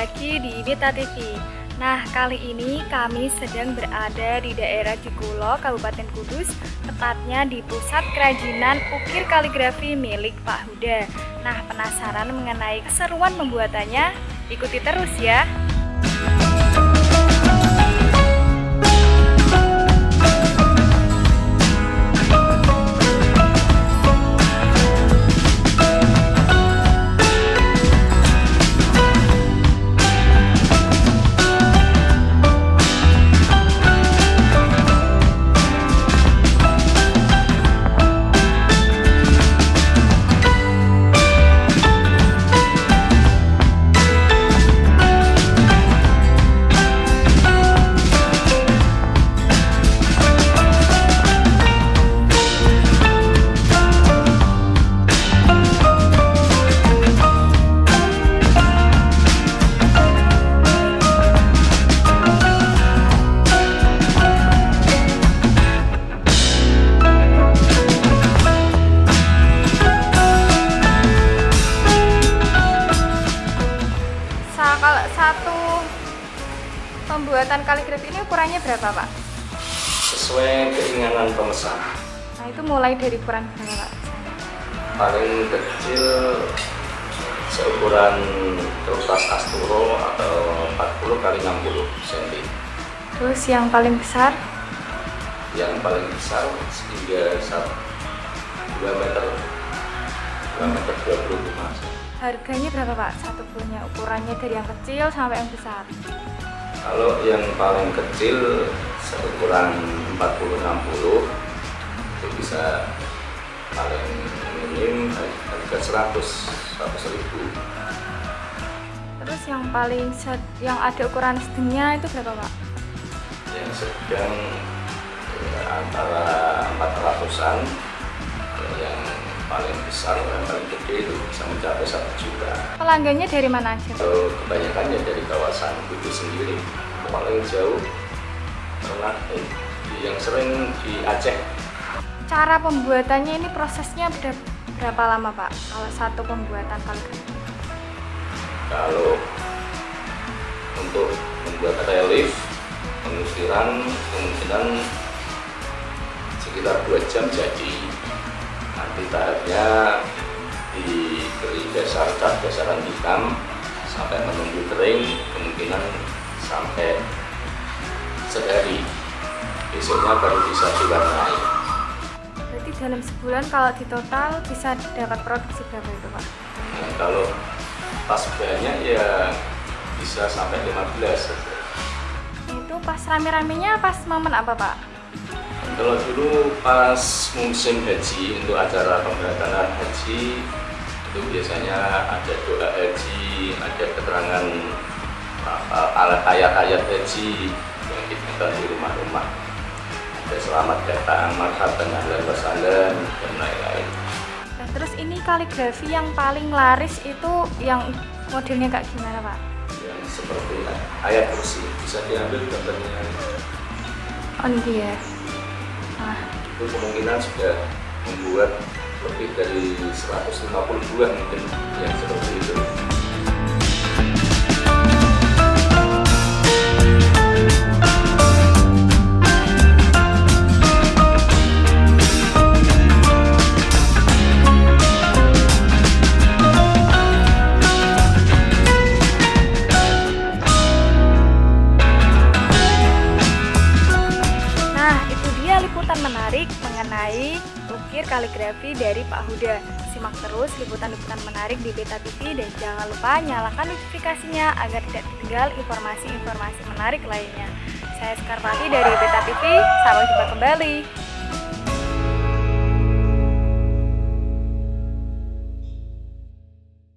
lagi di Beta TV. Nah, kali ini kami sedang berada di daerah Cikulo, Kabupaten Kudus, tepatnya di pusat kerajinan ukir kaligrafi milik Pak Huda. Nah, penasaran mengenai keseruan pembuatannya? Ikuti terus ya. Pembuatan kaligrafi ini ukurannya berapa, Pak? sesuai keinginan pemesan. Nah, itu mulai dari ukuran berapa, Pak? Paling kecil seukuran kertas asturo atau 40 kali 60 cm. Terus yang paling besar Yang paling besar hingga 2 meter 2 meter 25 cm. harganya berapa, Pak? Satu buahnya ukurannya dari yang kecil sampai yang besar. Kalau yang paling kecil seukuran 40-60 itu bisa paling minim harga 100 100 ribu Terus yang paling set, yang ada ukuran sedangnya itu berapa, Pak? yang sedang ya, antara 400-an yang paling besar yang paling gede itu bisa mencapai 1 juta Pelanggannya dari mana aja, Pak? Kalau kebanyakan ya dari kawasan Kudus sendiri paling jauh pernah eh, yang sering di Aceh Cara pembuatannya ini prosesnya ber- berapa lama, Pak? Kalau satu pembuatan kaligrafi. kalau untuk membuat relief pengusiran kemungkinan sekitar dua jam jadi tahapnya diberi dasar cat dasaran hitam sampai menunggu kering kemungkinan sampai sehari besoknya baru bisa diwarnai Berarti dalam sebulan kalau di total bisa dapat produksi berapa itu, Pak? Nah, kalau pas banyak ya bisa sampai 15 Itu pas rame-ramenya pas momen apa, Pak? Kalau dulu pas musim haji untuk acara pemberangkatan haji itu biasanya ada doa haji, ada keterangan alat ayat-ayat haji yang kita di rumah-rumah. Ada selamat datang, marhaban ahlan wa dan lain-lain. Nah, terus ini kaligrafi yang paling laris itu yang modelnya kayak gimana, Pak? Yang seperti ayat kursi bisa diambil gambarnya On dia. Itu kemungkinan sudah membuat lebih dari 150 buah mungkin yang seperti ukir kaligrafi dari Pak Huda. Simak terus liputan-liputan menarik di Beta TV dan jangan lupa nyalakan notifikasinya agar tidak ketinggal informasi-informasi menarik lainnya. Saya Skarpati dari Beta TV, sampai jumpa kembali.